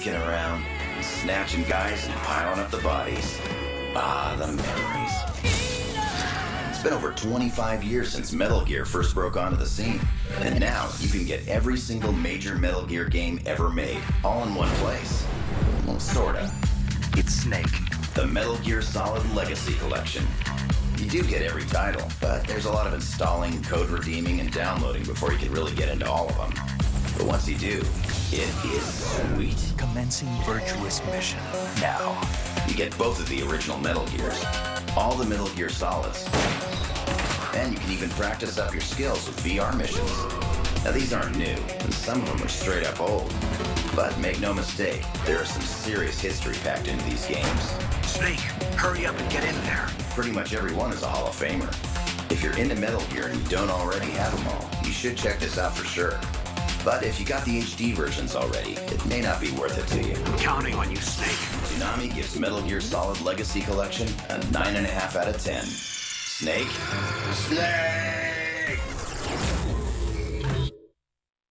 sneaking around, snatching guys and piling up the bodies. Ah, the memories. It's been over 25 years since Metal Gear first broke onto the scene. And now you can get every single major Metal Gear game ever made, all in one place. Well, sorta. It's Snake. The Metal Gear Solid Legacy Collection. You do get every title, but there's a lot of installing, code redeeming, and downloading before you can really get into all of them. But once you do, it is sweet. Commencing virtuous mission. Now. You get both of the original Metal Gears, all the Metal Gear Solids, and you can even practice up your skills with VR missions. Now these aren't new, and some of them are straight up old. But make no mistake, there is some serious history packed into these games. Snake, hurry up and get in there. Pretty much every one is a Hall of Famer. If you're into Metal Gear and you don't already have them all, you should check this out for sure. But if you got the HD versions already, it may not be worth it to you. I'm counting on you, Snake. Toonami gives Metal Gear Solid Legacy Collection a 9.5 out of 10. Snake? Snake!